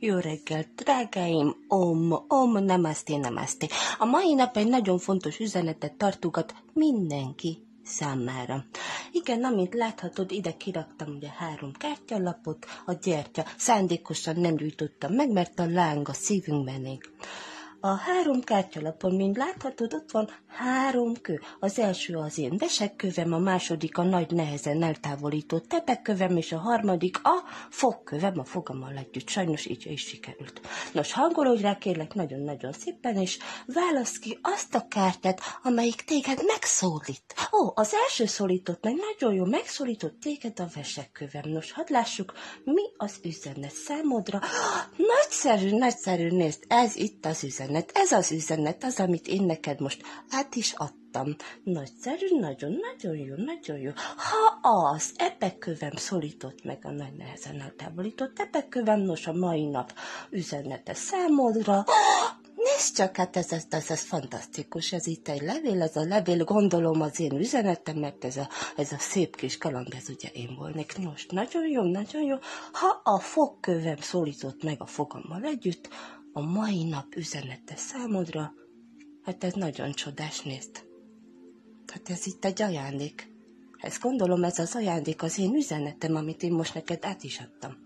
Jó reggelt, drágáim! Om, om, namaste, namaste. A mai nap egy nagyon fontos üzenetet tartogat mindenki számára. Igen, amint láthatod, ide kiraktam ugye három kártyalapot, a gyertya szándékosan nem gyújtottam meg, mert a láng a szívünkben ég. A három kártyalapon, mint láthatod, ott van három kő. Az első az én vesekkövem, a második a nagy nehezen eltávolított tepekövem, és a harmadik a fogkövem, a fogammal együtt. Sajnos így is sikerült. Nos, hangolódj rá kérlek nagyon-nagyon szépen, és válasz ki azt a kártyát, amelyik téged megszólít. Ó, az első szólított meg, nagyon jó, megszólított téged a vesekkövem. Nos, hadd lássuk, mi az üzenet számodra. Nagyszerű, nagyszerű, nézd, ez itt az üzenet üzenet. Ez az üzenet, az, amit én neked most át is adtam. Nagyszerű, nagyon-nagyon jó, nagyon jó. Ha az epekövem szólított meg a nagy nehezen eltávolított epekövem, nos a mai nap üzenete számodra, Nézd csak, hát ez, ez, ez, ez fantasztikus, ez itt egy levél, ez a levél, gondolom az én üzenetem, mert ez a, ez a szép kis kaland, ez ugye én volnék. Most nagyon jó, nagyon jó. Ha a fogkövem szólított meg a fogammal együtt, a mai nap üzenete számodra, hát ez nagyon csodás, nézd. Hát ez itt egy ajándék. Ezt gondolom, ez az ajándék az én üzenetem, amit én most neked át is adtam.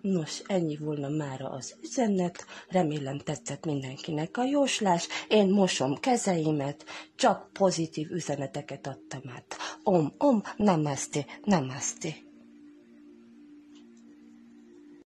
Nos, ennyi volna mára az üzenet, remélem tetszett mindenkinek a jóslás, én mosom kezeimet, csak pozitív üzeneteket adtam át. Om, om, namaste, namaste.